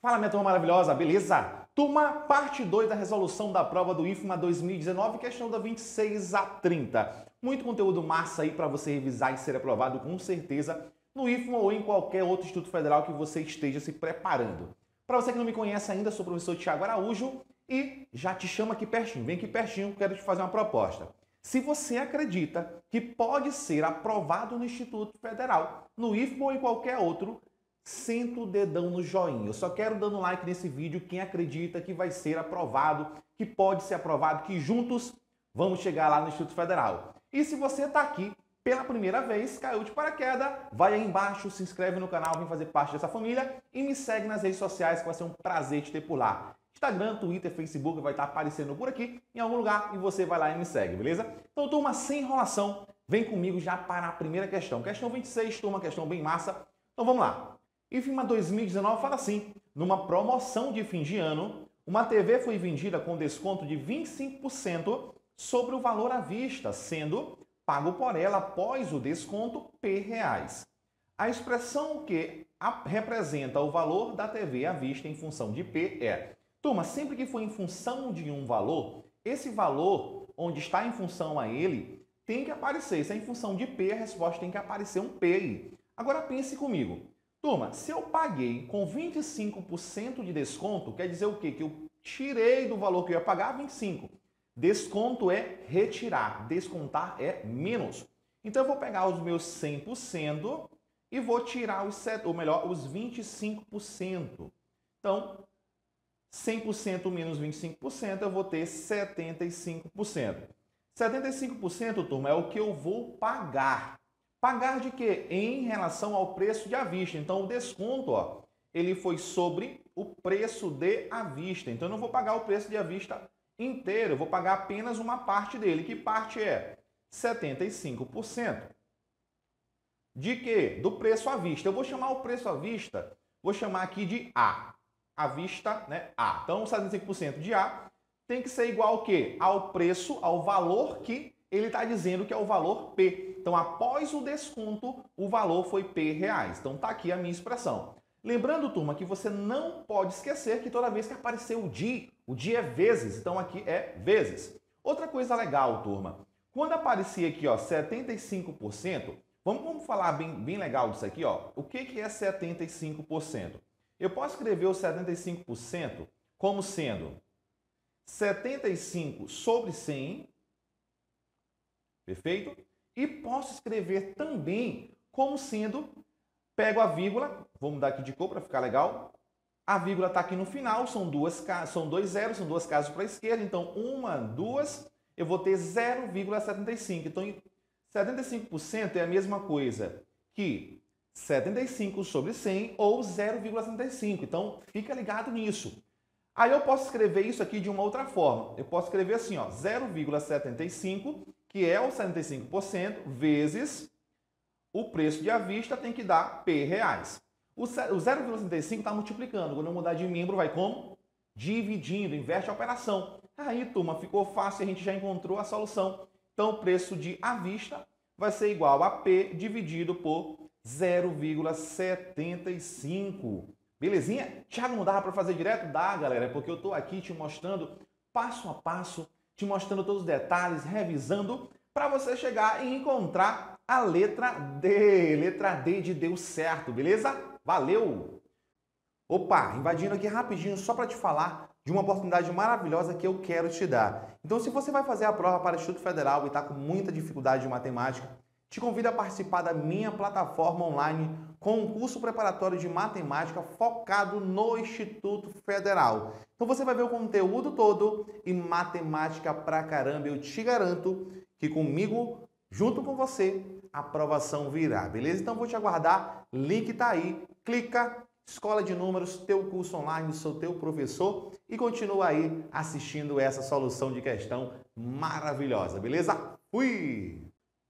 Fala, minha turma maravilhosa, beleza? Turma, parte 2 da resolução da prova do IFMA 2019, questão da 26 a 30. Muito conteúdo massa aí para você revisar e ser aprovado com certeza no IFMA ou em qualquer outro instituto federal que você esteja se preparando. Para você que não me conhece ainda, sou o professor Tiago Araújo e já te chamo aqui pertinho. Vem aqui pertinho, quero te fazer uma proposta. Se você acredita que pode ser aprovado no Instituto Federal, no IFMA ou em qualquer outro, senta o dedão no joinha. Eu só quero dando like nesse vídeo quem acredita que vai ser aprovado, que pode ser aprovado, que juntos vamos chegar lá no Instituto Federal. E se você está aqui pela primeira vez, caiu de paraquedas, vai aí embaixo, se inscreve no canal, vem fazer parte dessa família e me segue nas redes sociais que vai ser um prazer te ter por lá. Instagram, Twitter, Facebook vai estar aparecendo por aqui em algum lugar e você vai lá e me segue, beleza? Então, turma, sem enrolação, vem comigo já para a primeira questão. Questão 26, turma, questão bem massa. Então vamos lá. IFMA 2019 fala assim: numa promoção de fim de ano, uma TV foi vendida com desconto de 25% sobre o valor à vista, sendo pago por ela após o desconto P reais. A expressão que representa o valor da TV à vista em função de P é: turma, sempre que for em função de um valor, esse valor onde está em função a ele tem que aparecer. Se é em função de P, a resposta tem que aparecer um P. Agora pense comigo. Turma, se eu paguei com 25% de desconto, quer dizer o quê? Que eu tirei do valor que eu ia pagar 25. Desconto é retirar, descontar é menos. Então eu vou pegar os meus 100% e vou tirar os ou melhor, os 25%. Então, 100% menos 25%, eu vou ter 75%. 75%, turma, é o que eu vou pagar. Pagar de quê? Em relação ao preço de à vista. Então, o desconto, ó, ele foi sobre o preço de à vista. Então, eu não vou pagar o preço de à vista inteiro, eu vou pagar apenas uma parte dele. Que parte é? 75%. De quê? Do preço à vista. Eu vou chamar o preço à vista, vou chamar aqui de A. À vista, né? A. Então, 75% de A tem que ser igual ao quê? Ao preço, ao valor que ele está dizendo que é o valor P. Então, após o desconto, o valor foi P reais. Então, está aqui a minha expressão. Lembrando, turma, que você não pode esquecer que toda vez que aparecer o DI, o DI é vezes, então aqui é vezes. Outra coisa legal, turma, quando aparecia aqui, ó, 75%, vamos, vamos falar bem, bem legal disso aqui, ó. O que, que é 75%? Eu posso escrever o 75% como sendo 75 sobre 100 Perfeito? E posso escrever também como sendo, pego a vírgula, vou mudar aqui de cor para ficar legal. A vírgula está aqui no final, são, duas, são dois zeros, são duas casas para a esquerda, então uma, duas, eu vou ter 0,75. Então, 75% é a mesma coisa que 75 sobre 100 ou 0,75. Então, fica ligado nisso. Aí eu posso escrever isso aqui de uma outra forma. Eu posso escrever assim, ó, 0,75 que é o 75%, vezes o preço de à vista tem que dar P reais. O 0,65 está multiplicando. Quando eu mudar de membro, vai como? Dividindo, inverte a operação. Aí, turma, ficou fácil, a gente já encontrou a solução. Então, o preço de à vista vai ser igual a P dividido por 0,75. Belezinha? Tiago, não dava para fazer direto? Dá, galera, é porque eu estou aqui te mostrando passo a passo te mostrando todos os detalhes, revisando, para você chegar e encontrar a letra D. Letra D de deu certo, beleza? Valeu! Opa, invadindo aqui rapidinho só para te falar de uma oportunidade maravilhosa que eu quero te dar. Então, se você vai fazer a prova para Instituto Federal e está com muita dificuldade de matemática, te convido a participar da minha plataforma online com um curso preparatório de matemática focado no Instituto Federal. Então você vai ver o conteúdo todo e matemática pra caramba. Eu te garanto que comigo, junto com você, a aprovação virá, beleza? Então vou te aguardar. Link tá aí. Clica, Escola de Números, teu curso online, sou teu professor e continua aí assistindo essa solução de questão maravilhosa, beleza? Fui!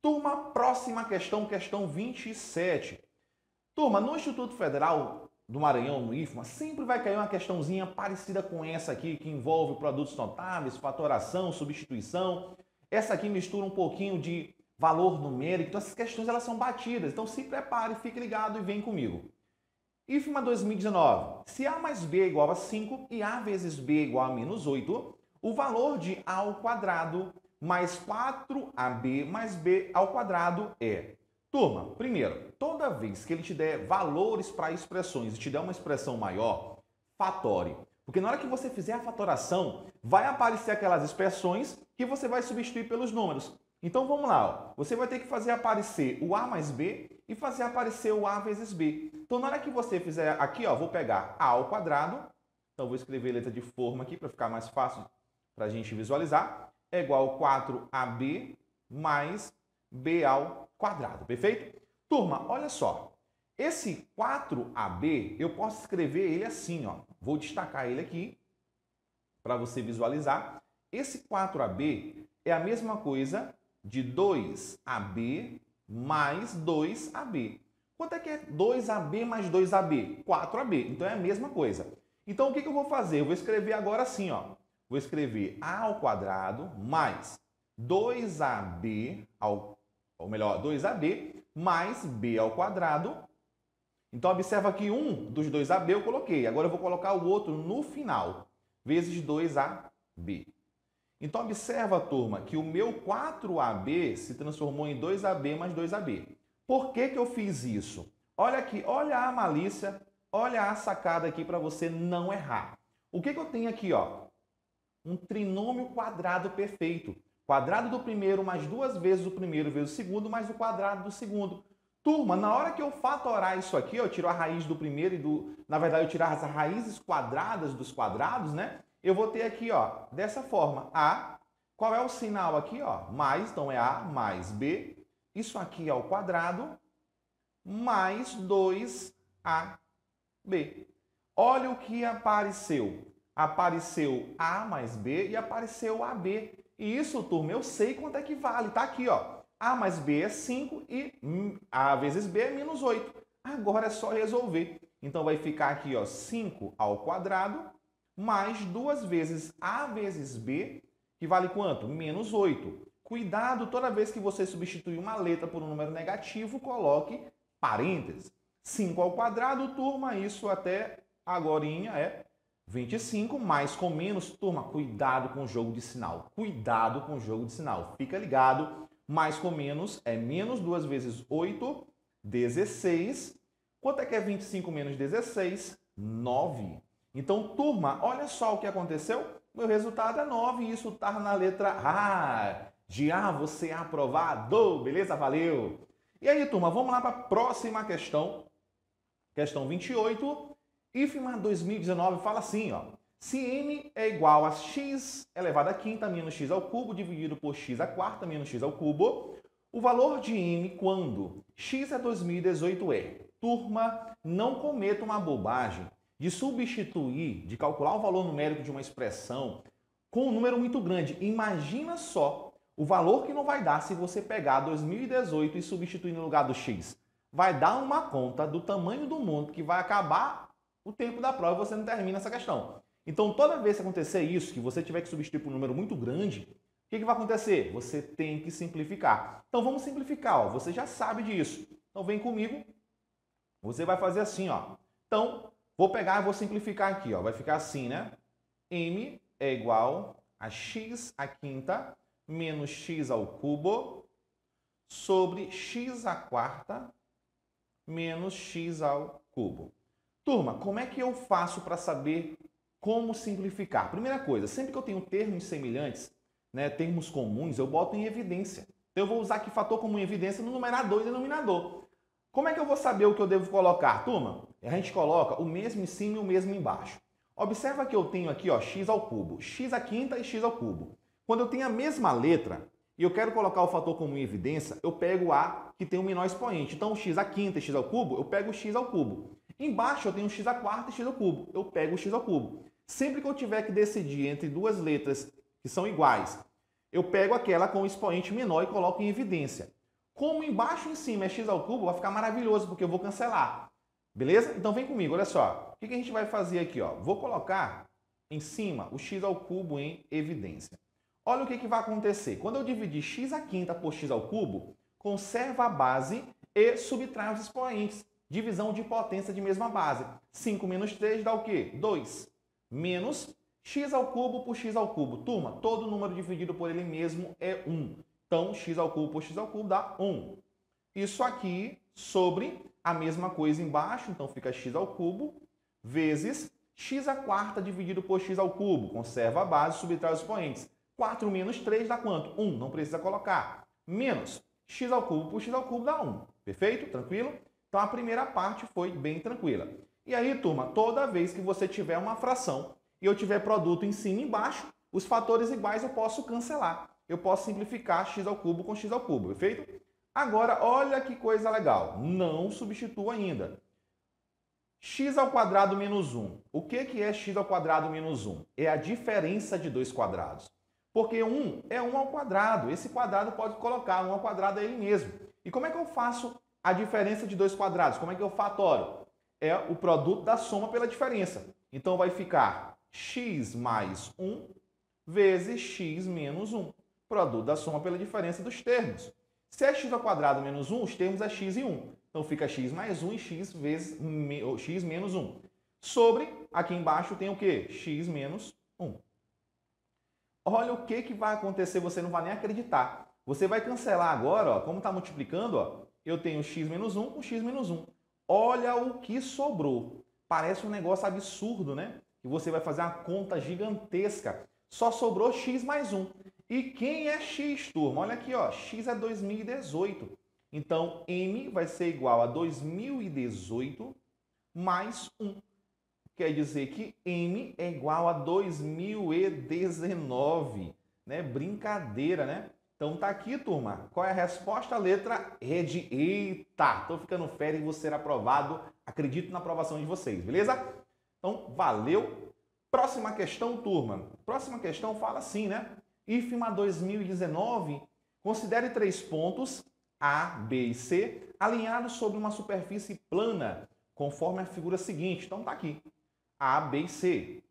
Turma, próxima questão, questão 27. Turma, no Instituto Federal do Maranhão, no IFMA, sempre vai cair uma questãozinha parecida com essa aqui, que envolve produtos notáveis, fatoração, substituição. Essa aqui mistura um pouquinho de valor numérico. Então, essas questões elas são batidas. Então, se prepare, fique ligado e vem comigo. IFMA 2019. Se A mais B é igual a 5 e A vezes B é igual a menos 8, o valor de A ao quadrado mais 4AB mais B ao quadrado é. Turma, primeiro, toda vez que ele te der valores para expressões e te der uma expressão maior, fatore. Porque na hora que você fizer a fatoração, vai aparecer aquelas expressões que você vai substituir pelos números. Então vamos lá, ó. você vai ter que fazer aparecer o A mais B e fazer aparecer o A vezes B. Então na hora que você fizer aqui, ó, vou pegar A ao quadrado, então vou escrever letra de forma aqui para ficar mais fácil para a gente visualizar, é igual a 4AB mais B ao quadrado, perfeito? Turma, olha só, esse 4AB, eu posso escrever ele assim, ó. Vou destacar ele aqui para você visualizar. Esse 4AB é a mesma coisa de 2AB mais 2AB. Quanto é que é 2AB mais 2AB? 4AB. Então é a mesma coisa. Então o que, eu vou fazer? Eu vou escrever agora assim, ó. Vou escrever A ao quadrado mais 2AB ao ou melhor, 2AB mais B ao quadrado. Então observa que um dos dois AB eu coloquei. Agora eu vou colocar o outro no final, vezes 2AB. Então observa, turma, que o meu 4AB se transformou em 2AB mais 2AB. Por que, que eu fiz isso? Olha aqui, olha a malícia, olha a sacada aqui para você não errar. O que, que eu tenho aqui? Ó? Um trinômio quadrado perfeito. Quadrado do primeiro mais duas vezes o primeiro vezes o segundo mais o quadrado do segundo. Turma, na hora que eu fatorar isso aqui, eu tiro a raiz do primeiro e do... Na verdade, eu tirar as raízes quadradas dos quadrados, né? eu vou ter aqui, ó, dessa forma, A, qual é o sinal aqui, ó? Mais, então é A mais B, isso aqui é o quadrado, mais 2AB. Olha o que apareceu. Apareceu A mais B e apareceu AB. E isso, turma, eu sei quanto é que vale. Tá aqui, ó. A mais B é 5 e A vezes B é menos 8. Agora é só resolver. Então vai ficar aqui, ó, 5 ao quadrado mais duas vezes A vezes B, que vale quanto? Menos 8. Cuidado, toda vez que você substituir uma letra por um número negativo, coloque parênteses. 5 ao quadrado, turma, isso até agora é 25, mais com menos, turma, cuidado com o jogo de sinal. Cuidado com o jogo de sinal. Fica ligado, mais com menos é menos 2 vezes 8, 16. Quanto é que é 25 menos 16? 9. Então, turma, olha só o que aconteceu. Meu resultado é 9 e isso está na letra A. De A você é aprovado. Beleza? Valeu! E aí, turma, vamos lá para a próxima questão. Questão 28. IFMA 2019 fala assim, ó. Se m é igual a x elevado a quinta menos x ao cubo dividido por x a quarta menos x ao cubo, o valor de m quando x é 2018 é. Turma, não cometa uma bobagem de substituir, de calcular o valor numérico de uma expressão com um número muito grande. Imagina só o valor que não vai dar se você pegar 2018 e substituir no lugar do x. Vai dar uma conta do tamanho do mundo que vai acabar o tempo da prova e você não termina essa questão. Então, toda vez que acontecer isso, que você tiver que substituir por um número muito grande, o que, que vai acontecer? Você tem que simplificar. Então, vamos simplificar. Ó. Você já sabe disso. Então, vem comigo. Você vai fazer assim. Ó. Então, Vou pegar e vou simplificar aqui, ó. Vai ficar assim, né? M é igual a x à quinta menos x ao cubo sobre x à quarta menos x ao cubo. Turma, como é que eu faço para saber como simplificar? Primeira coisa, sempre que eu tenho termos semelhantes, né, termos comuns, eu boto em evidência. Então eu vou usar aqui fator comum em evidência no numerador e denominador. Como é que eu vou saber o que eu devo colocar, turma? A gente coloca o mesmo em cima e o mesmo embaixo. Observa que eu tenho aqui ó, x ao cubo, x à quinta e x ao cubo. Quando eu tenho a mesma letra e eu quero colocar o fator comum em evidência, eu pego a que tem o menor expoente. Então, x à quinta e x ao cubo, eu pego o x ao cubo. Embaixo eu tenho x à quarta e x ao cubo. Eu pego o x ao cubo. Sempre que eu tiver que decidir entre duas letras que são iguais, eu pego aquela com o expoente menor e coloco em evidência. Como embaixo e em cima é x ao cubo, vai ficar maravilhoso, porque eu vou cancelar. Beleza? Então vem comigo, olha só. O que a gente vai fazer aqui? Ó? Vou colocar em cima o x ao cubo em evidência. Olha o que, que vai acontecer. Quando eu dividir x à quinta por x ao cubo, conserva a base e subtrai os expoentes. Divisão de potência de mesma base. 5 menos 3 dá o quê? 2. Menos x ao cubo por x ao cubo. Turma, todo número dividido por ele mesmo é 1. Então, x ao cubo por x ao cubo dá 1. Isso aqui sobre a mesma coisa embaixo, então fica x ao cubo, vezes x a quarta dividido por x ao cubo. Conserva a base, subtrai os expoentes. 4 menos 3 dá quanto? 1, não precisa colocar. Menos x ao cubo por x ao cubo dá 1. Perfeito? Tranquilo? Então a primeira parte foi bem tranquila. E aí, turma, toda vez que você tiver uma fração e eu tiver produto em cima e embaixo, os fatores iguais eu posso cancelar. Eu posso simplificar x ao cubo com x ao cubo, perfeito? Agora, olha que coisa legal. Não substitua ainda. x ao quadrado menos 1. O que, que é x ao quadrado menos 1? É a diferença de dois quadrados. Porque 1 é 1 ao quadrado. Esse quadrado pode colocar 1 ao quadrado é ele mesmo. E como é que eu faço a diferença de dois quadrados? Como é que eu fatório? É o produto da soma pela diferença. Então vai ficar x mais 1 vezes x menos 1. Produto da soma pela diferença dos termos. Se é x ao quadrado menos 1, os termos é x e 1. Então fica x mais 1 e x vezes x menos 1. Sobre, aqui embaixo tem o quê? x menos 1. Olha o que, que vai acontecer, você não vai nem acreditar. Você vai cancelar agora, ó, como está multiplicando, ó, eu tenho x menos 1 com x menos 1. Olha o que sobrou. Parece um negócio absurdo, né? Que você vai fazer uma conta gigantesca. Só sobrou x mais 1. E quem é x, turma? Olha aqui, ó, x é 2018. Então, m vai ser igual a 2018 mais 1. Quer dizer que m é igual a 2019. Né? Brincadeira, né? Então tá aqui, turma. Qual é a resposta? A letra E de eita. Tô ficando férias e vou ser aprovado. Acredito na aprovação de vocês, beleza? Então, valeu. Próxima questão, turma. Próxima questão fala assim, né? IFMA 2019 considere três pontos A, B e C alinhados sobre uma superfície plana, conforme a figura seguinte. Então tá aqui. A, B e C.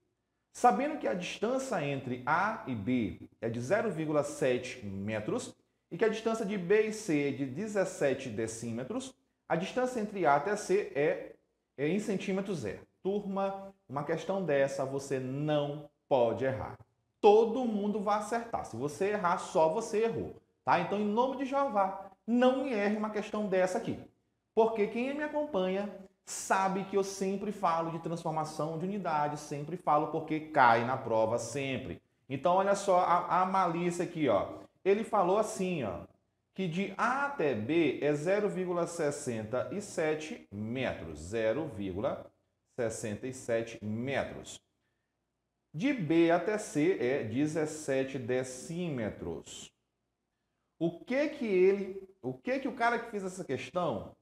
Sabendo que a distância entre A e B é de 0,7 metros e que a distância de B e C é de 17 decímetros, a distância entre A até C é, é em centímetros é. Turma, uma questão dessa você não pode errar. Todo mundo vai acertar. Se você errar, só você errou. Tá? Então, em nome de Jeová, não me erre uma questão dessa aqui. Porque quem me acompanha sabe que eu sempre falo de transformação de unidade, sempre falo porque cai na prova sempre. Então, olha só a, a malícia aqui, ó. Ele falou assim, ó, que de A até B é 0,67 metros. 0,67 metros. De B até C é 17 decímetros. O que que ele, o que que o cara que fez essa questão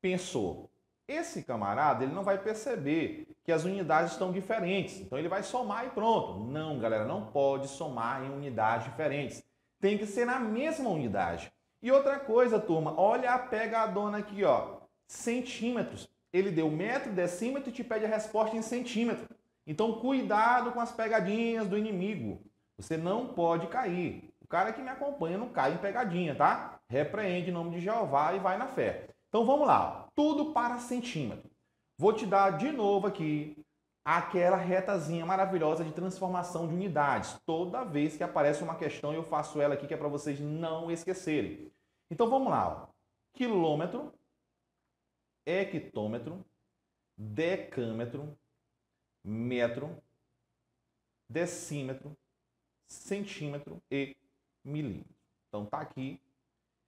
pensou? Esse camarada, ele não vai perceber que as unidades estão diferentes. Então ele vai somar e pronto. Não, galera, não pode somar em unidades diferentes. Tem que ser na mesma unidade. E outra coisa, turma, olha a pegadona aqui, ó. Centímetros. Ele deu metro, decímetro e te pede a resposta em centímetro. Então cuidado com as pegadinhas do inimigo. Você não pode cair. O cara que me acompanha não cai em pegadinha, tá? Repreende em nome de Jeová e vai na fé. Então vamos lá, tudo para centímetro. Vou te dar de novo aqui aquela retazinha maravilhosa de transformação de unidades. Toda vez que aparece uma questão, eu faço ela aqui que é para vocês não esquecerem. Então vamos lá. Quilômetro, hectômetro, decâmetro, metro, decímetro, centímetro e milímetro. Então tá aqui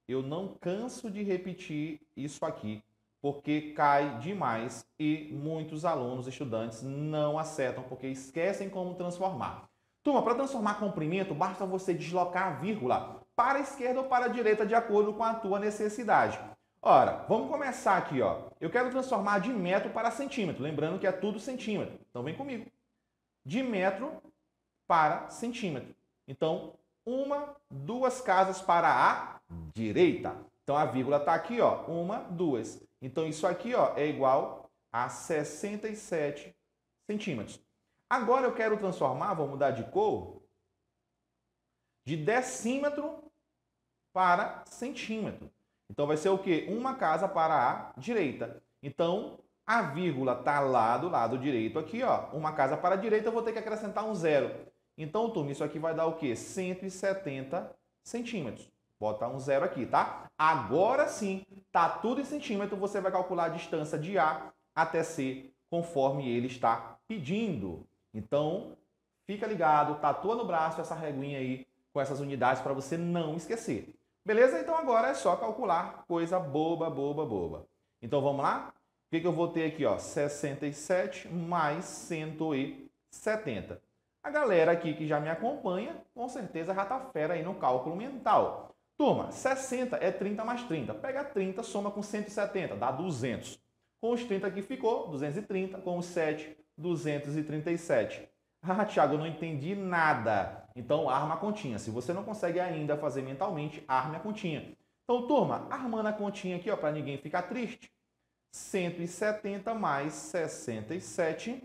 eu não canso de repetir isso aqui, porque cai demais e muitos alunos, estudantes não acertam porque esquecem como transformar. Turma, para transformar comprimento, basta você deslocar a vírgula para a esquerda ou para a direita de acordo com a tua necessidade. Ora, vamos começar aqui, ó. Eu quero transformar de metro para centímetro, lembrando que é tudo centímetro. Então vem comigo. De metro para centímetro. Então, uma, duas casas para a direita. Então a vírgula está aqui, ó, uma, duas. Então isso aqui, ó, é igual a 67 centímetros. Agora eu quero transformar, vou mudar de cor, de decímetro para centímetro. Então vai ser o quê? Uma casa para a direita. Então, a vírgula está lá do lado direito aqui, ó. Uma casa para a direita, eu vou ter que acrescentar um zero. Então, turma, isso aqui vai dar o quê? 170 centímetros. Bota um zero aqui, tá? Agora sim, tá tudo em centímetro, você vai calcular a distância de A até C, conforme ele está pedindo. Então, fica ligado, tatua no braço essa reguinha aí com essas unidades para você não esquecer. Beleza? Então agora é só calcular coisa boba, boba, boba. Então vamos lá? O que, que eu vou ter aqui? Ó? 67 mais 170. A galera aqui que já me acompanha, com certeza já tá fera aí no cálculo mental. Turma, 60 é 30 mais 30. Pega 30, soma com 170, dá 200. Com os 30 que ficou, 230. Com os 7, 237. Ah, Thiago, não entendi nada. Então, arma a continha. Se você não consegue ainda fazer mentalmente, arme a continha. Então, turma, armando a continha aqui, ó, para ninguém ficar triste. 170 mais 67.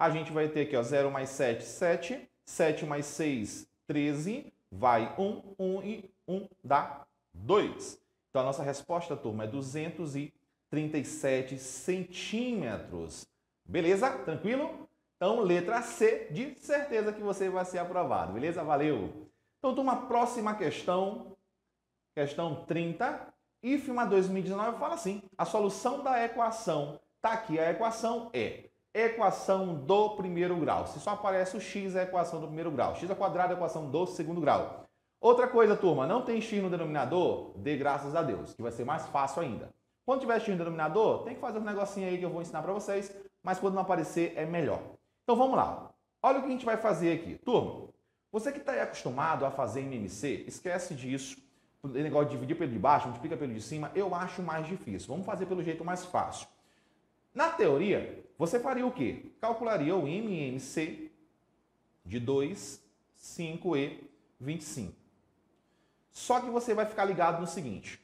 A gente vai ter aqui, ó, 0 mais 7, 7. 7 mais 6, 13. Vai 1, 1 e 1 dá 2. Então, a nossa resposta, turma, é 237 centímetros. Beleza? Tranquilo? Então, letra C, de certeza que você vai ser aprovado, beleza? Valeu! Então, turma, próxima questão, questão 30. IFMA 2019 fala assim, a solução da equação, tá aqui, a equação é equação do primeiro grau. Se só aparece o x, é a equação do primeiro grau. x ao quadrado é a equação do segundo grau. Outra coisa, turma, não tem x no denominador? Dê graças a Deus, que vai ser mais fácil ainda. Quando tiver x no denominador, tem que fazer um negocinho aí que eu vou ensinar para vocês, mas quando não aparecer é melhor. Então vamos lá. Olha o que a gente vai fazer aqui. Turma, você que está acostumado a fazer MMC, esquece disso. O negócio de dividir pelo de baixo, multiplica pelo de cima, eu acho mais difícil. Vamos fazer pelo jeito mais fácil. Na teoria, você faria o quê? Calcularia o MMC de 2, 5 e 25. Só que você vai ficar ligado no seguinte.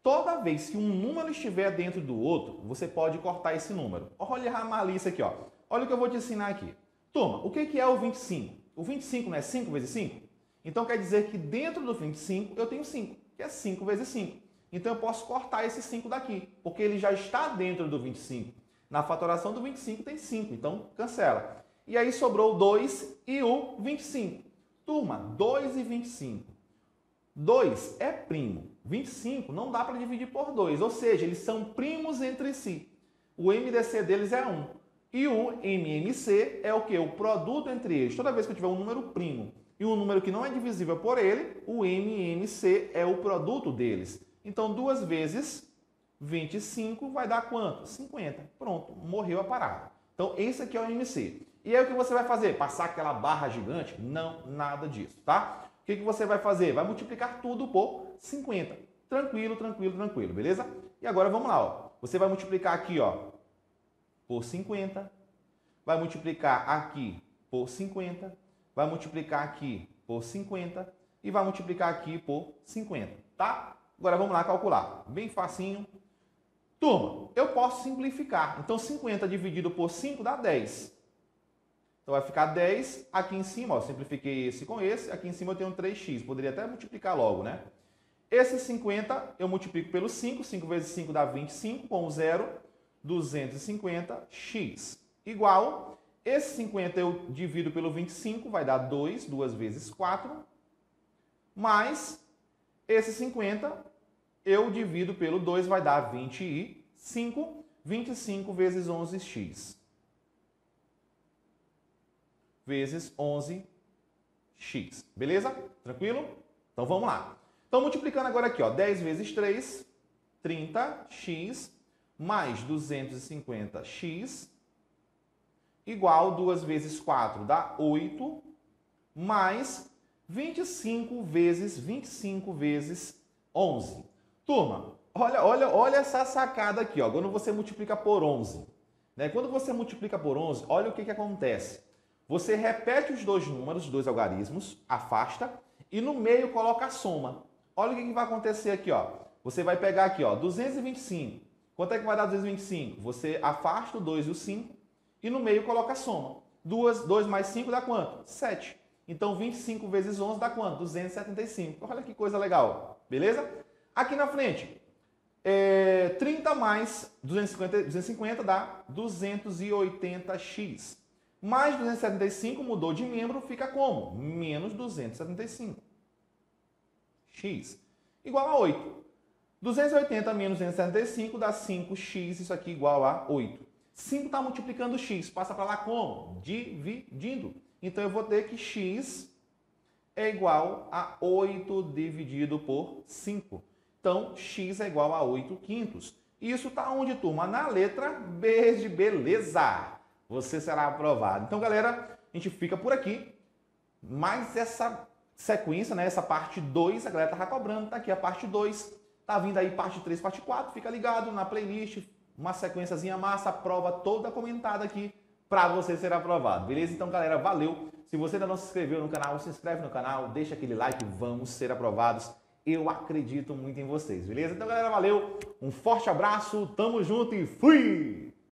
Toda vez que um número estiver dentro do outro, você pode cortar esse número. Olha a malícia aqui, ó. Olha o que eu vou te ensinar aqui. Turma, o que é o 25? O 25 não é 5 vezes 5? Então quer dizer que dentro do 25 eu tenho 5, que é 5 vezes 5. Então eu posso cortar esse 5 daqui, porque ele já está dentro do 25. Na fatoração do 25 tem 5, então cancela. E aí sobrou o 2 e o 25. Turma, 2 e 25. 2 é primo. 25 não dá para dividir por 2, ou seja, eles são primos entre si. O MDC deles é 1. E o MMC é o que? O produto entre eles. Toda vez que eu tiver um número primo e um número que não é divisível por ele, o MMC é o produto deles. Então, duas vezes 25 vai dar quanto? 50. Pronto, morreu a parada. Então, esse aqui é o MC. E aí o que você vai fazer? Passar aquela barra gigante? Não, nada disso, tá? O que, que você vai fazer? Vai multiplicar tudo por 50. Tranquilo, tranquilo, tranquilo, beleza? E agora vamos lá, ó. Você vai multiplicar aqui, ó, por 50, vai multiplicar aqui por 50, vai multiplicar aqui por 50 e vai multiplicar aqui por 50, tá? Agora vamos lá calcular. Bem facinho. Turma, eu posso simplificar. Então 50 dividido por 5 dá 10. Então vai ficar 10 aqui em cima, ó, simplifiquei esse com esse, aqui em cima eu tenho 3x, poderia até multiplicar logo, né? Esse 50 eu multiplico pelo 5, 5 vezes 5 dá 25, com 0 250x igual, esse 50 eu divido pelo 25, vai dar 2, 2 vezes 4, mais esse 50 eu divido pelo 2, vai dar 25, 25 vezes 11x. Vezes 11x. Beleza? Tranquilo? Então vamos lá. Então multiplicando agora aqui, ó, 10 vezes 3, 30x mais 250x igual 2 vezes 4 dá 8, mais 25 vezes 25 vezes 11. Turma, olha, olha, olha essa sacada aqui, ó, quando você multiplica por 11. Né? Quando você multiplica por 11, olha o que, que acontece. Você repete os dois números, os dois algarismos, afasta, e no meio coloca a soma. Olha o que, que vai acontecer aqui. Ó. Você vai pegar aqui ó, 225 Quanto é que vai dar 225? Você afasta o 2 e o 5 e no meio coloca a soma. 2, 2 mais 5 dá quanto? 7. Então 25 vezes 11 dá quanto? 275. Olha que coisa legal. Beleza? Aqui na frente, É, 30 mais 250, 250 dá 280x. Mais 275 mudou de membro, fica como? Menos 275. x igual a 8. 280 menos 275 dá 5x, isso aqui igual a 8. 5 está multiplicando x, passa para lá como? Dividindo. Então eu vou ter que x é igual a 8 dividido por 5. Então, x é igual a 8 quintos. Isso está onde, turma? Na letra B de beleza. Você será aprovado. Então, galera, a gente fica por aqui. Mas essa sequência, né, essa parte 2, a galera tá cobrando. Tá aqui a parte 2. Tá vindo aí parte 3, parte 4. Fica ligado na playlist. Uma sequenciazinha massa, prova toda comentada aqui para você ser aprovado. Beleza? Então, galera, valeu. Se você ainda não se inscreveu no canal, se inscreve no canal, deixa aquele like, vamos ser aprovados. Eu acredito muito em vocês, beleza? Então, galera, valeu. Um forte abraço, tamo junto e fui!